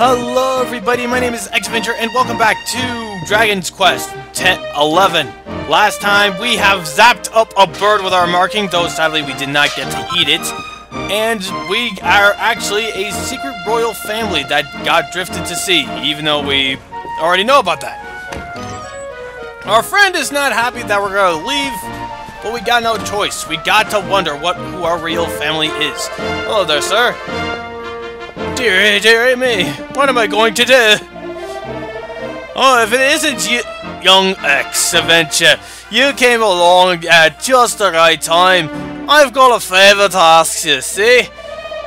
Hello everybody, my name is X Xventure and welcome back to Dragon's Quest 10 11. Last time we have zapped up a bird with our marking, though sadly we did not get to eat it. And we are actually a secret royal family that got drifted to sea, even though we already know about that. Our friend is not happy that we're gonna leave, but we got no choice. We got to wonder what who our real family is. Hello there, sir. Dear, dear me, what am I going to do? Oh, if it isn't you, young X-Adventure, you came along at just the right time. I've got a favor to ask you, see?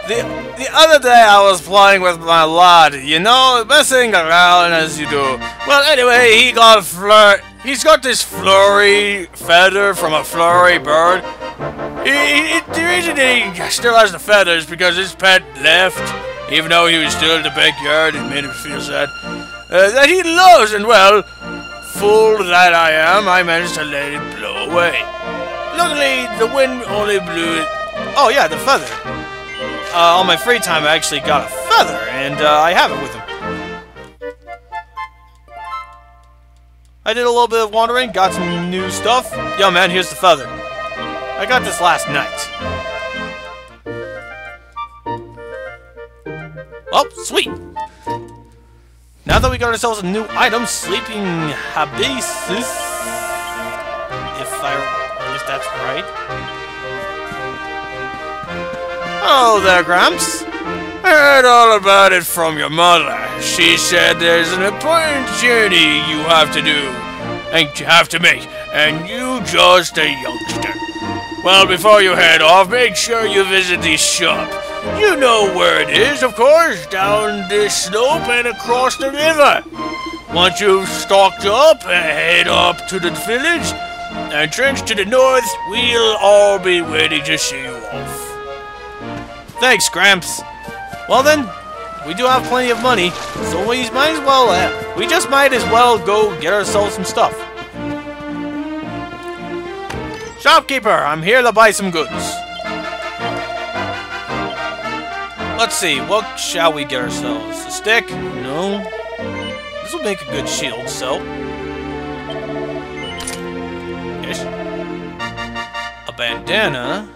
The, the other day I was playing with my lad, you know, messing around as you do. Well, anyway, he got a flirt. He's got this flurry feather from a flurry bird. He, he, the reason he still has the feathers because his pet left even though he was still in the backyard, it made him feel sad. Uh, that he loves, and well, fool that I am, I managed to let it blow away. Luckily, the wind only blew it. Oh, yeah, the feather. Uh, on my free time, I actually got a feather, and uh, I have it with him. I did a little bit of wandering, got some new stuff. Yo, man, here's the feather. I got this last night. Oh, sweet! Now that we got ourselves a new item, Sleeping Habasis, if I, if that's right. Oh there, Gramps. I heard all about it from your mother. She said there's an important journey you have to do, and you have to make, and you just a youngster. Well, before you head off, make sure you visit the shop. You know where it is, of course, down this slope and across the river. Once you've stalked up, and head up to the village, entrance to the north, we'll all be ready to see you off. Thanks, Gramps. Well then, we do have plenty of money, so we might as well, uh, we just might as well go get ourselves some stuff. Shopkeeper, I'm here to buy some goods. Let's see, what shall we get ourselves? A stick? No. This will make a good shield, so. Ish. A bandana.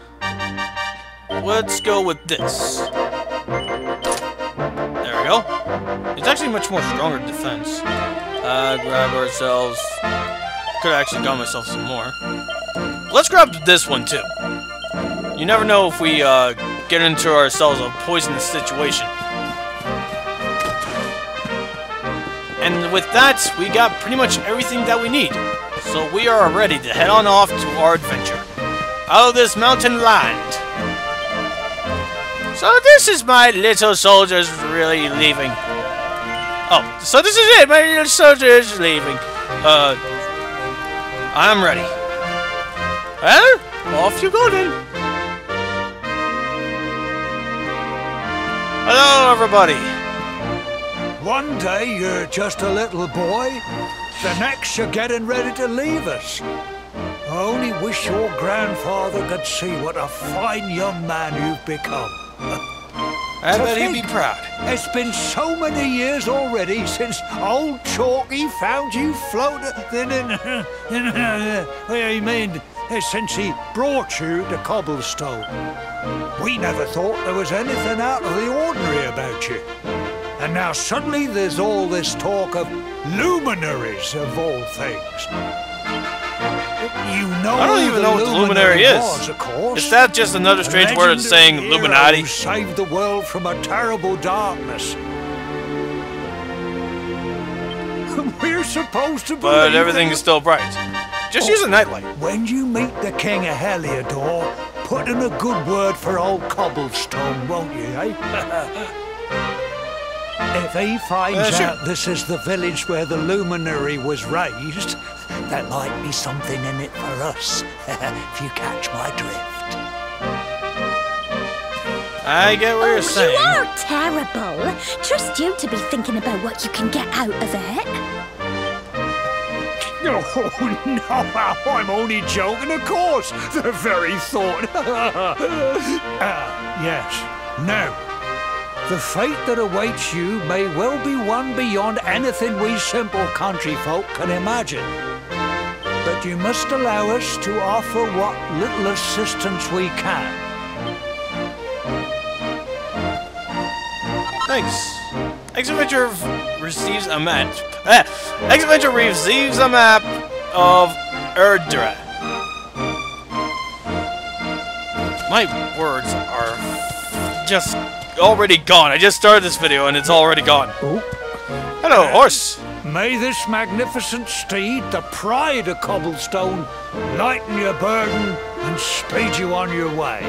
Let's go with this. There we go. It's actually much more stronger defense. Uh, grab ourselves... Could have actually got myself some more. Let's grab this one, too. You never know if we, uh, get into ourselves a poisonous situation. And with that, we got pretty much everything that we need. So we are ready to head on off to our adventure. Out of this mountain land. So this is my little soldiers really leaving. Oh, so this is it, my little soldiers leaving. Uh, I'm ready. Well, off you go then. Hello, everybody. One day you're just a little boy, the next you're getting ready to leave us. I only wish your grandfather could see what a fine young man you've become. I bet he'd be proud. It's been so many years already since old Chalky found you floating. I mean, since he brought you to Cobblestone. We never thought there was anything out of the ordinary. And now suddenly there's all this talk of luminaries of all things. You know I don't even know what the luminary is. Was, of course. Is that just another strange word of saying Illuminati? Saved the world from a terrible darkness. We're supposed to But everything is still bright. Just oh, use a nightlight. When you meet the King of Heliodor, put in a good word for old Cobblestone, won't you, eh? if he finds uh, sure. out this is the village where the luminary was raised, there might be something in it for us, if you catch my drift. I get what oh, you're saying. You are terrible. Trust you to be thinking about what you can get out of it. Oh, no, I'm only joking, of course. The very thought. uh, yes, no. The fate that awaits you may well be one beyond anything we simple country folk can imagine. But you must allow us to offer what little assistance we can. Thanks. X-Adventure receives a map. Eh, X-Adventure receives a map of Erdrea. My words are just already gone. I just started this video and it's already gone. Hello, horse. May this magnificent steed, the pride of Cobblestone, lighten your burden and speed you on your way.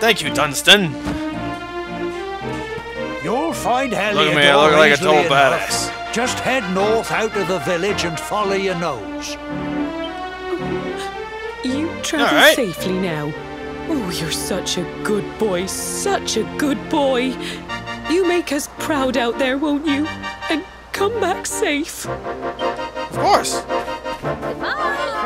Thank you, Dunstan. You'll find Look Heliodor at me, I look like a easily total enough. badass. Just head north out of the village and follow your nose. You travel All right. safely now. Oh, you're such a good boy, such a good boy. You make us proud out there, won't you? And come back safe. Of course. Goodbye,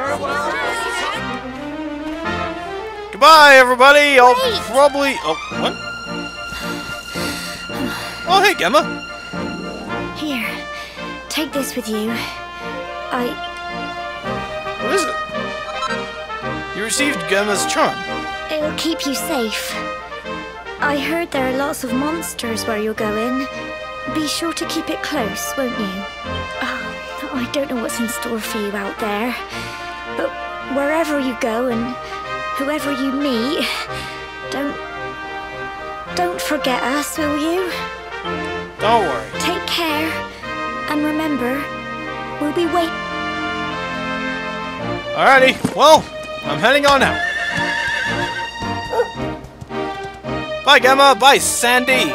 Goodbye, everybody. I'll Wait. probably. Oh, what? Oh, hey, Gemma. Here, take this with you. I. What is it? You received Gemma's charm. It'll keep you safe. I heard there are lots of monsters where you're going. Be sure to keep it close, won't you? Oh, I don't know what's in store for you out there. But wherever you go and whoever you meet, don't. Don't forget us, will you? Don't worry. Take care. And remember, we'll be wait. Alrighty. Well, I'm heading on now. Bye, Gemma! Bye, Sandy.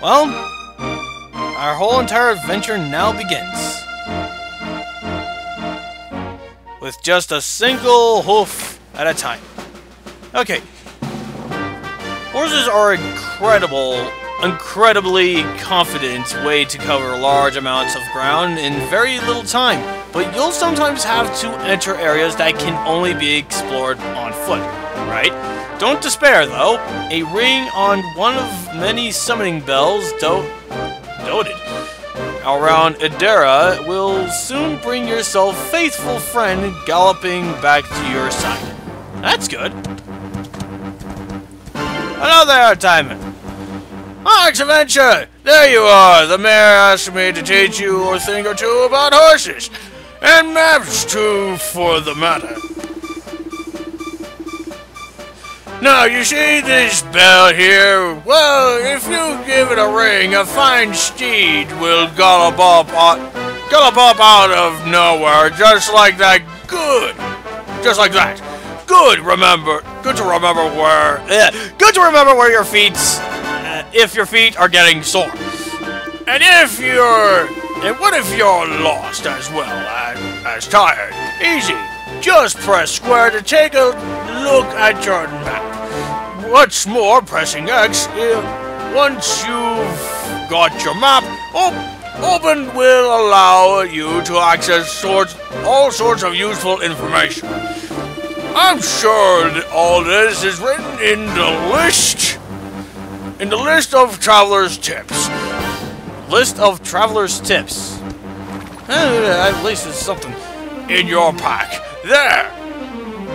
Well, our whole entire adventure now begins. With just a single hoof at a time. Okay. Horses are incredible, incredibly confident way to cover large amounts of ground in very little time, but you'll sometimes have to enter areas that can only be explored on foot, right? Don't despair though. A ring on one of many summoning bells do- noted around Idera will soon bring your faithful friend galloping back to your side. That's good. Hello there, Timon. Alex Adventure! There you are! The mayor asked me to teach you a thing or two about horses, and maps too, for the matter. Now, you see this bell here? Well, if you give it a ring, a fine steed will gallop up, gallop up out of nowhere, just like that. Good! Just like that. Good, remember. Good to remember where. eh, good to remember where your feet. Uh, if your feet are getting sore. And if you're. And what if you're lost as well as, as tired? Easy. Just press square to take a look at your map. What's more, pressing X, if, once you've got your map, op- open will allow you to access sorts, all sorts of useful information. I'm sure all this is written in the list. In the list of travelers' tips. List of travelers' tips. Eh, at least it's something in your pack. There.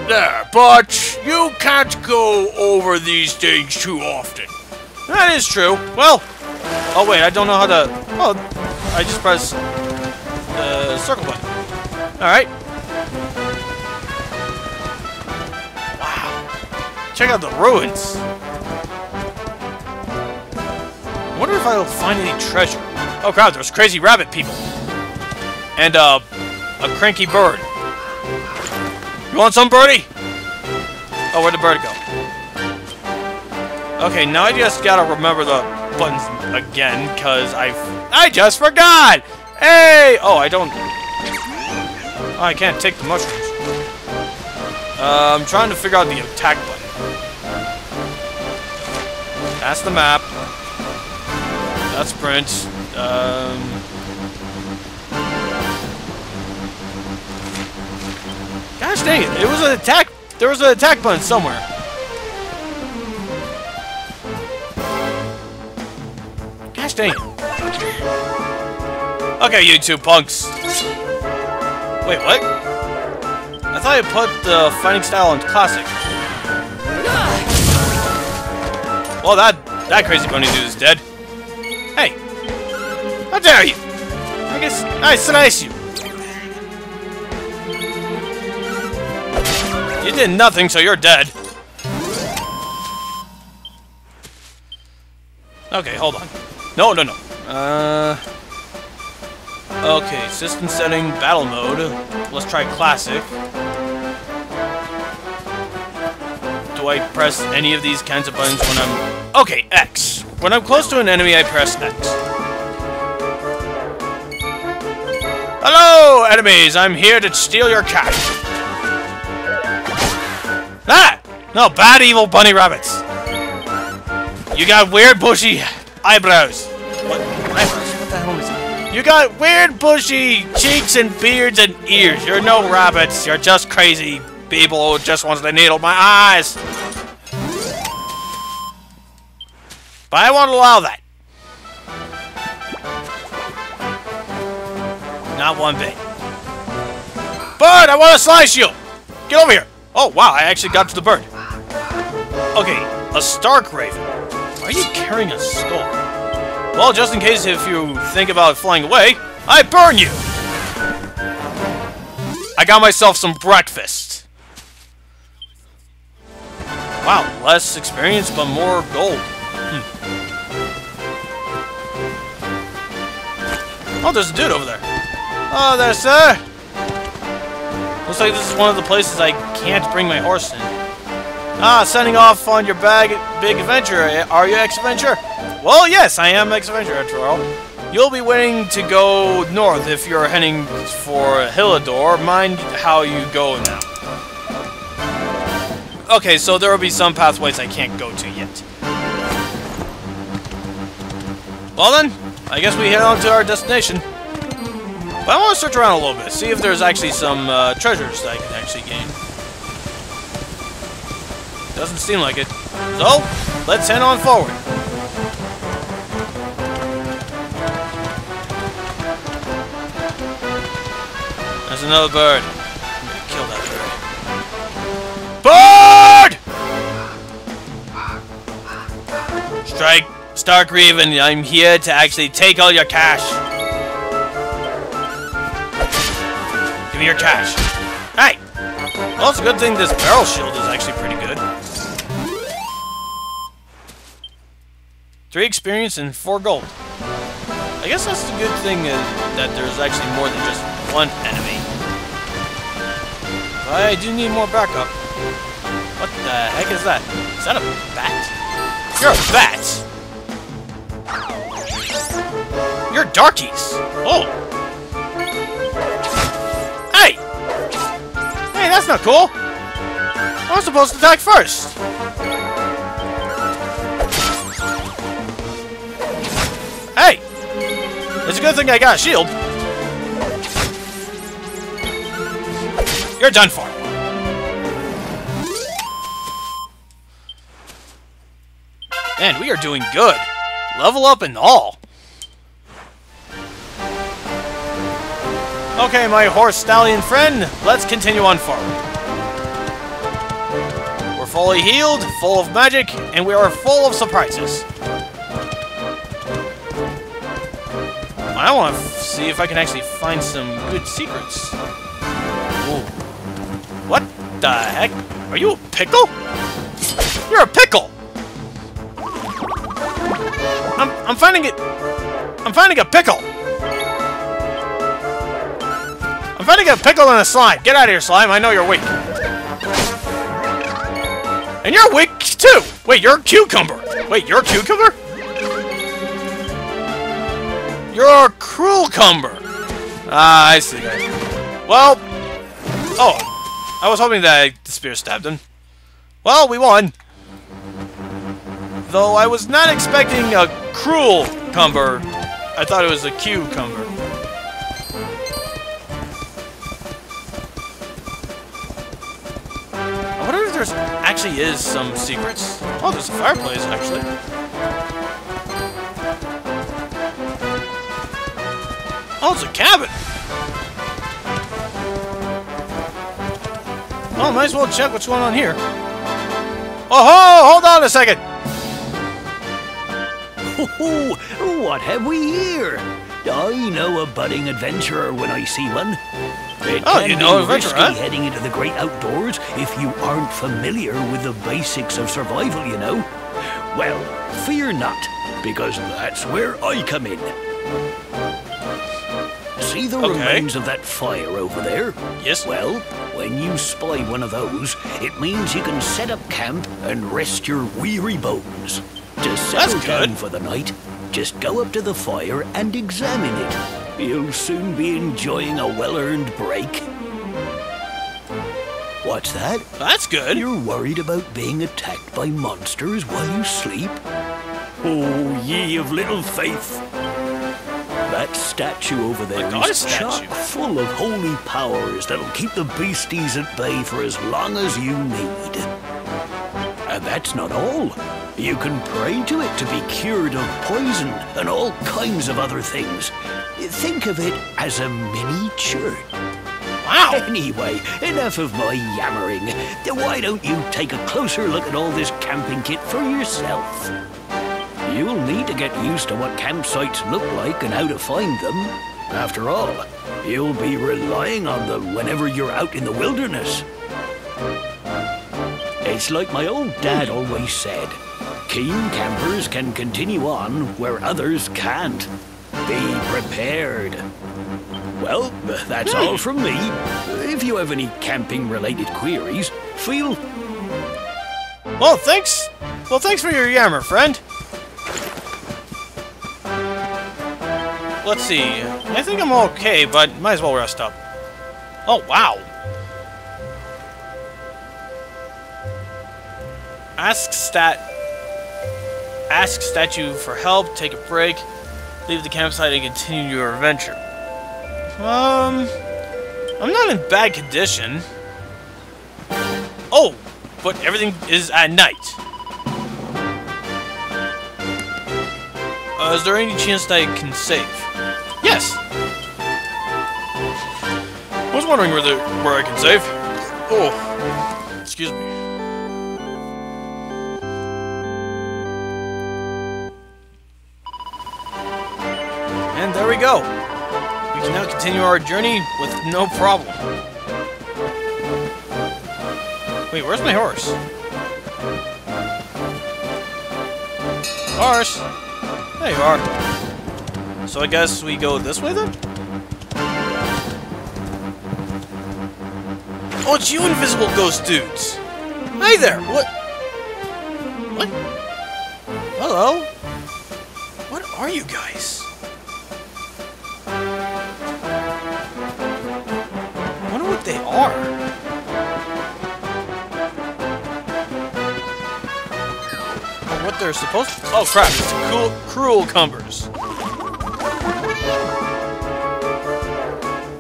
There. But you can't go over these things too often. That is true. Well. Oh, wait. I don't know how to. Oh, I just press the circle button. Alright. Check out the ruins. Wonder if I'll find any treasure. Oh crap, there's crazy rabbit people. And, uh, a cranky bird. You want some, birdie? Oh, where'd the bird go? Okay, now I just gotta remember the buttons again, because I... I just forgot! Hey! Oh, I don't... Oh, I can't take the mushrooms. Uh, I'm trying to figure out the attack button. That's the map. That's Prince. Um, gosh dang it! It was an attack. There was an attack button somewhere. Gosh dang it! Okay, you two punks. Wait, what? I thought I put the fighting style on classic. Well, that that crazy bunny dude is dead. Hey, how dare you? I guess I slice you. You did nothing, so you're dead. Okay, hold on. No, no, no. Uh. Okay, system setting, battle mode. Let's try classic. I press any of these kinds of buttons when I'm... Okay, X. When I'm close to an enemy, I press X. Hello, enemies! I'm here to steal your cash. Ah! No, bad evil bunny rabbits. You got weird bushy eyebrows. What? Eyebrows? What the hell is that? You got weird bushy cheeks and beards and ears. You're no rabbits. You're just crazy people who just wants to needle my eyes. But I won't allow that. Not one bit. Bird, I want to slice you! Get over here! Oh, wow, I actually got to the bird. Okay, a Stark Raven. Are you carrying a skull? Well, just in case if you think about flying away, I burn you! I got myself some breakfast. Wow, less experience but more gold. Hmm. Oh, there's a dude over there. Oh, there, sir! Looks like this is one of the places I can't bring my horse in. Ah, sending off on your bag, big adventure. Are you X-Adventure? Well, yes, I am X-Adventure, after all. You'll be waiting to go north if you're heading for Heliodor. Mind how you go now. Okay, so there will be some pathways I can't go to yet. Well then, I guess we head on to our destination. But I want to search around a little bit, see if there's actually some uh, treasures that I can actually gain. Doesn't seem like it. So, let's head on forward. There's another bird. Kill that bird. Strike, Stark Raven, I'm here to actually take all your cash. Give me your cash. Hey! Well, it's a good thing this barrel shield is actually pretty good. Three experience and four gold. I guess that's the good thing uh, that there's actually more than just one enemy. I do need more backup. What the heck is that? Is that a bat? You're a bat! You're darkies! Oh! Hey! Hey, that's not cool! I was supposed to attack first! Hey! It's a good thing I got a shield. You're done for. Man, we are doing good. Level up and all. Okay, my horse stallion friend, let's continue on forward. We're fully healed, full of magic, and we are full of surprises. I want to see if I can actually find some good secrets. Ooh. What the heck? Are you a pickle? You're a pickle! I'm, I'm finding it... I'm finding a pickle! I'm finding a pickle in a slime. Get out of here, slime. I know you're weak. And you're weak, too! Wait, you're a cucumber! Wait, you're a cucumber? You're a cruel cumber! Ah, I see that. Well... Oh, I was hoping that the spear stabbed him. Well, we won. Though I was not expecting a cruel cumber. I thought it was a cucumber. I wonder if there's actually is some secrets. Oh, there's a fireplace, actually. Oh, it's a cabin! Oh, might as well check what's going on here. Oh, ho! Hold on a second! Oh, what have we here? I know a budding adventurer when I see one. It Oh, can you know be risky heading into the great outdoors if you aren't familiar with the basics of survival, you know. Well, fear not, because that's where I come in. See the Okay. remains of that fire over there? Yes. Well, when you spy one of those, it means you can set up camp and rest your weary bones. To settle That's good. down for the night, just go up to the fire and examine it. You'll soon be enjoying a well-earned break. What's that? That's good. You're worried about being attacked by monsters while you sleep? Oh, ye of little faith! That statue over there is chock full of holy powers that'll keep the beasties at bay for as long as you need. And that's not all. You can pray to it to be cured of poison and all kinds of other things. Think of it as a mini church. Wow. Anyway, enough of my yammering. Why don't you take a closer look at all this camping kit for yourself? You'll need to get used to what campsites look like and how to find them. After all, you'll be relying on them whenever you're out in the wilderness. It's like my old dad always said keen campers can continue on where others can't. Be prepared. Well, that's all from me. If you have any camping related queries, feel Well, thanks. Well, thanks for your yammer, friend. Let's see. I think I'm okay, but might as well rest up. Oh, wow. Ask stat. Ask statue for help. Take a break. Leave the campsite and continue your adventure. Um, I'm not in bad condition. Oh, but everything is at night. Uh, is there any chance that I can save? Yes. I was wondering where the where I can save. Oh, excuse me. Go. We can now continue our journey with no problem. Wait, where's my horse? Horse! There you are. So I guess we go this way then? Oh, it's you invisible ghost dudes! Hey there! What? What? Hello? What are you guys? Are. What they're supposed to. Oh crap! It's cool, cruel cumbers.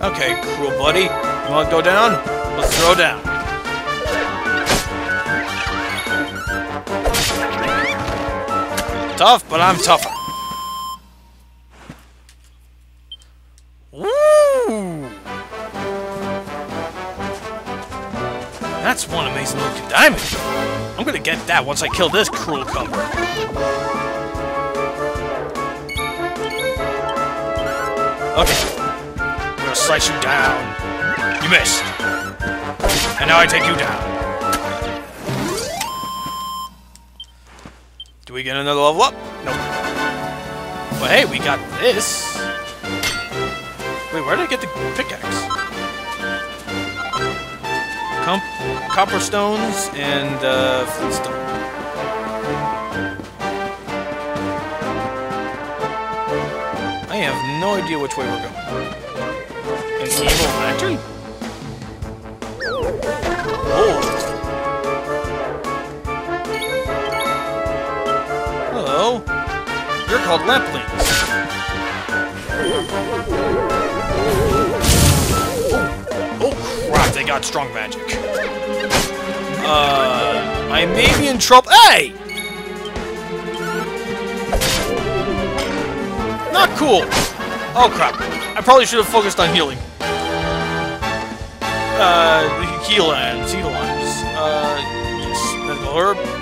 Okay, cruel buddy. You want to go down? Let's throw down. Tough, but I'm tougher. That once I kill this cruel cumber. Okay. I'm gonna slice you down. You missed. And now I take you down. Do we get another level up? Nope. But hey, we got this. Wait, where did I get the pickaxe? Com copper stones and uh, flintstone. I have no idea which way we're going. An evil lantern? Oh. Hello. You're called lamplings. Got strong magic. Uh, I may be in trouble. Hey! Not cool. Oh crap. I probably should have focused on healing. Uh, heal items, heal items. Uh, yes, medical herb.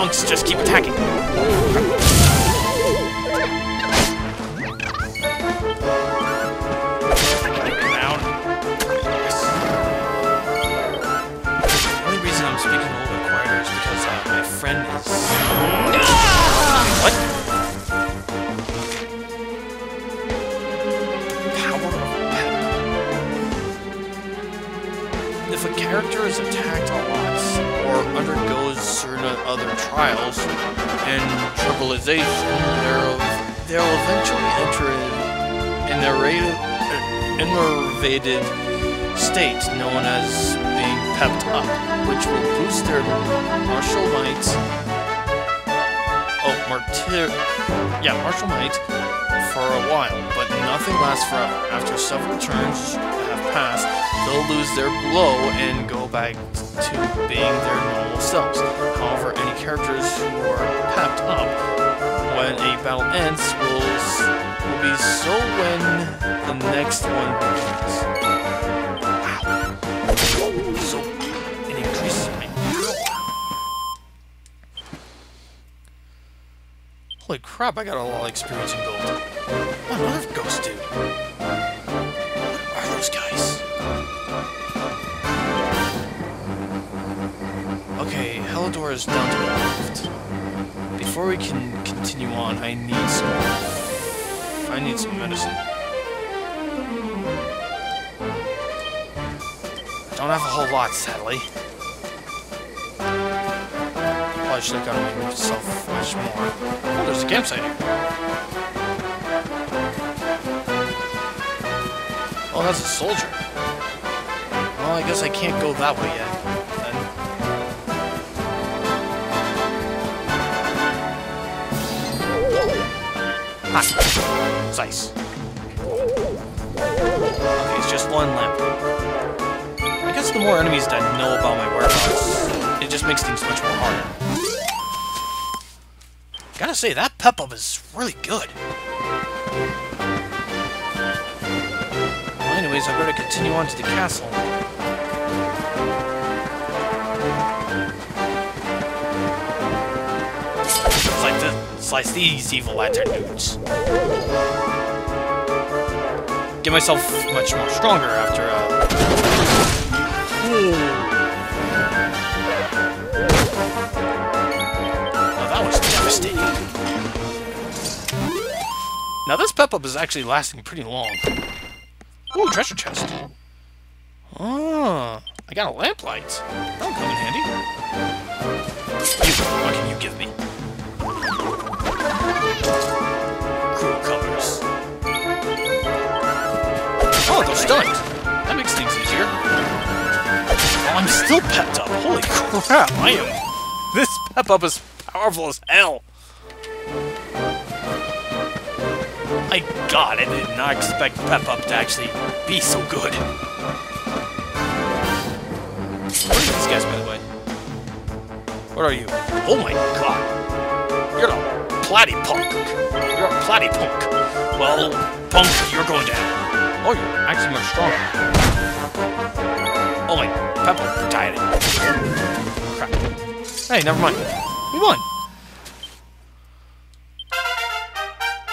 Punks just keep attacking. Down. Yes. The only reason I'm speaking a little bit quieter is because uh, my friend is. What? Power. If a character is attacked a lot or undergoes other trials and tribalization, they'll, they'll eventually enter in an innervated state known as being pepped up, which will boost their martial might. Oh, martyr. Yeah, martial might for a while, but nothing lasts forever. After several turns passed, they'll lose their glow and go back to being their normal selves. However, any characters who are pepped up when a battle ends will, will be so when the next one begins. Wow. So. Holy crap, I got a lot of experience in gold. What another ghost dude? What Okay, Heliodor is down to the left. Before we can continue on, I need some... I need some medicine. I don't have a whole lot, sadly. Probably should have gotten myself much more. Oh, there's a campsite here. Oh, that's a soldier. Well, I guess I can't go that way yet. Ha! It's. Okay, it's just one lamp. I guess the more enemies that know about my whereabouts, it just makes things much more harder. Gotta say, that pep up is really good. Well, anyways, I better continue on to the castle. Slice, these evil lantern dudes. Get myself much more stronger after, uh... Now that was devastating. Now this pep up is actually lasting pretty long. Ooh, treasure chest. Oh, I got a lamplight. That'll come in handy. You, what can you give me? Oh, they're stunned. That makes things easier. Oh, I'm still pepped up. Holy crap, I am. This pep up is powerful as hell. My god, I did not expect pep up to actually be so good. What are these guys, by the way? What are you? Oh my god. You're a platypunk. You're a platypunk. Well, punk, you're going down. Oh, you're actually much stronger. Oh my, Pepper died. Crap. Hey, never mind. We won.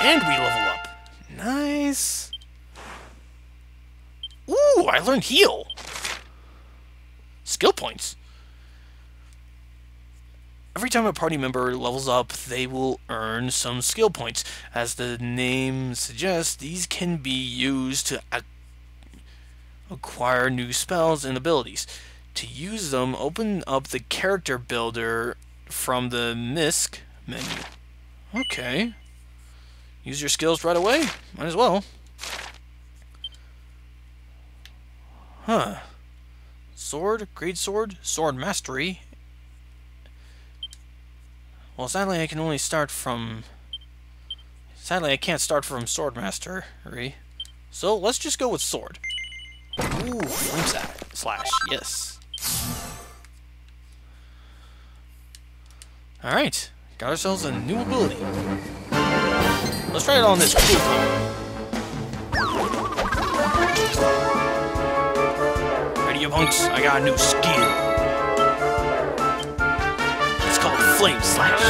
And we level up. Nice. Ooh, I learned heal. Skill points. Every time a party member levels up, they will earn some skill points. As the name suggests, these can be used to ac- acquire new spells and abilities. To use them, open up the character builder from the MISC menu. Okay. Use your skills right away. Might as well. Huh. Sword, great sword, sword mastery. Well, sadly, I can only start from. Sadly, I can't start from sword mastery. So let's just go with sword. Ooh, flame slash, yes. Alright, got ourselves a new ability. Let's try it on this cool Ready, punks? I got a new skill. Flame Slash.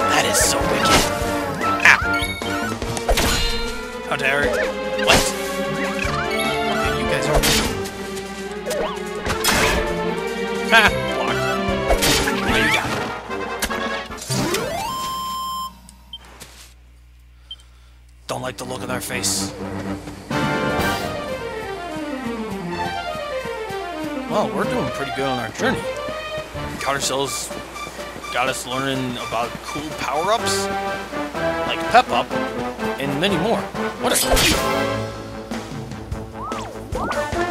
That is so wicked. Ow. How dare it? What? Okay, you guys are... Ha! Blocked. Now you got. Don't like the look of their face. Well, we're doing pretty good on our journey. Counter cells got us learning about cool power-ups, like Pep Up, and many more. What a!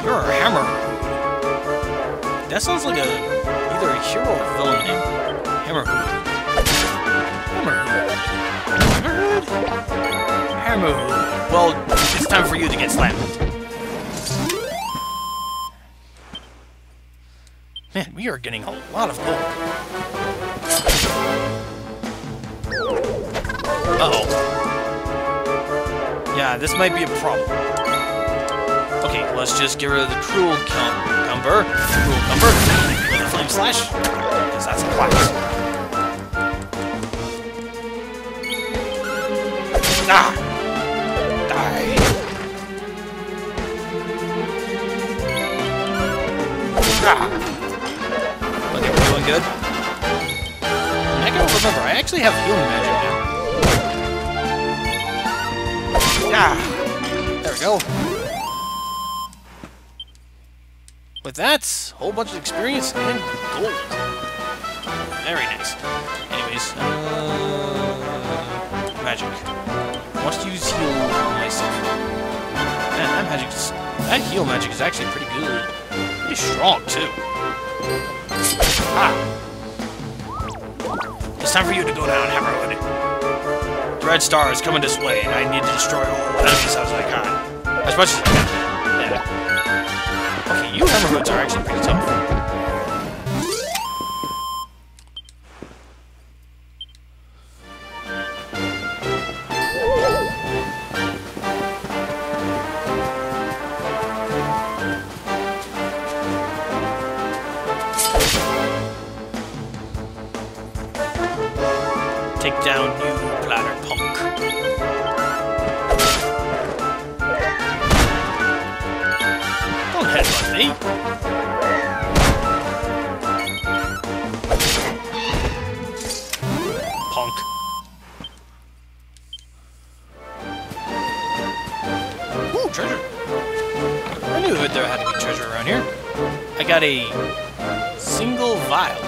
You're a hammer. That sounds like a either a hero or a villain name. Hammerhood. Hammerhood. Hammerhood. Hammerhood. Well, it's time for you to get slammed. We are getting a lot of gold. Uh-oh. Yeah, this might be a problem. Okay, let's just get rid of the Cruel Cumber. Cruel Cumber. Flame Slash. Because that's a class. Good. I gotta remember, I actually have healing magic now. Ah! There we go. With that, whole bunch of experience and gold. Very nice. Anyways, uh, magic. Want to use heal myself. Man, that magic that heal magic is actually pretty good. Pretty strong, too. It's time for you to go down, Hammerhood. The red star is coming this way, and I need to destroy all the enemies as I can. As much as I can. Yeah. Okay, you Hammerhoods are actually pretty tough. Punk. Ooh, treasure. I knew that there had to be treasure around here. I got a single vial.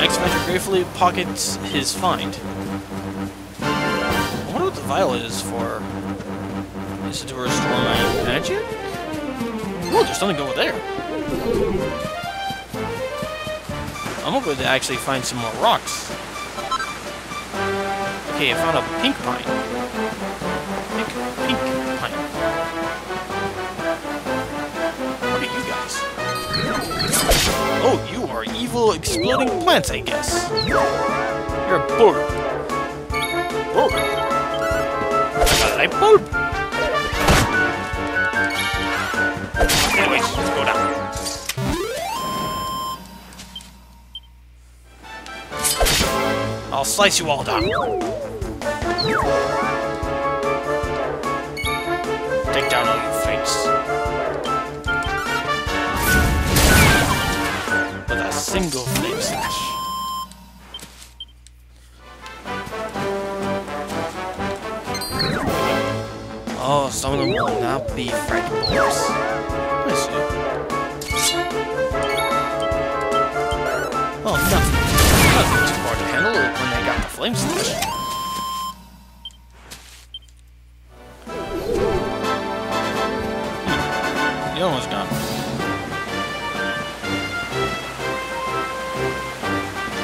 X-Venture gratefully pockets his find. I wonder what the vial is for. Is it to restore my magic? Oh, there's something over there. I'm hoping to actually find some more rocks. Okay, I found a pink pine. Pink, pink pine. What are you guys? Oh, you are evil exploding plants, I guess. You're a bulb. Bulb. I bulb. I'll slice you all down. Take down all you fakes. With a single flame slash. Oh, some of them will not be frightening boys. I hard to handle when they got the flame slash. The.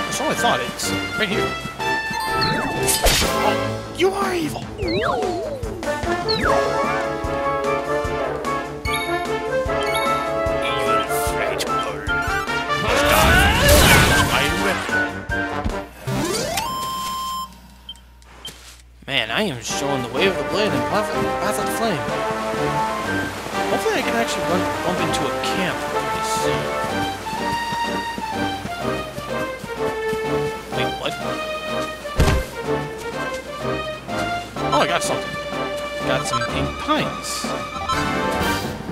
That's all I thought. It's right here. Oh, you are. Evil I am showing the way of the blade and path of, path of the flame. Hopefully I can actually run, bump into a camp pretty soon. Wait, what? Oh, I got something. Got some pink pines.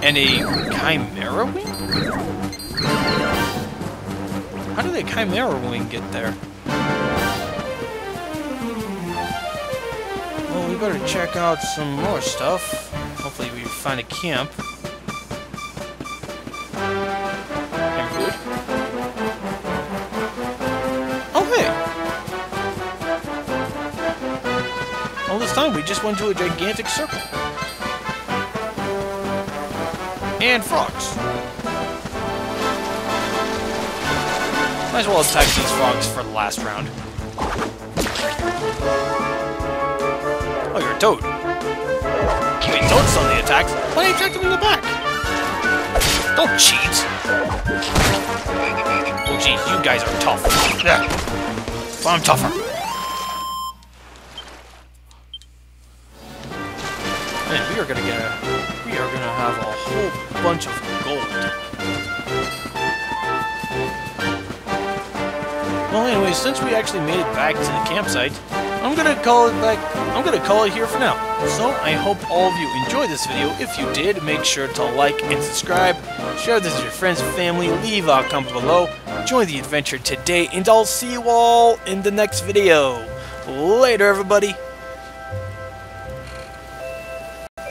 And a chimera wing? How did a chimera wing get there? Better check out some more stuff. Hopefully we find a camp. And food. Oh, hey! All this time we just went to a gigantic circle. And frogs. Might as well attack these frogs for the last round. Toad. Wait, toads suddenly attacks. Why do you attack them in the back? Don't cheat. Oh, geez, you guys are tough. Yeah. But I'm tougher. Man, we are gonna get a... We are gonna have a whole bunch of gold. Well, anyway, since we actually made it back to the campsite, I'm gonna call it back. I'm gonna call it here for now. So I hope all of you enjoyed this video. If you did, make sure to like and subscribe. Share this with your friends and family. Leave a comment below. Join the adventure today, and I'll see you all in the next video. Later, everybody.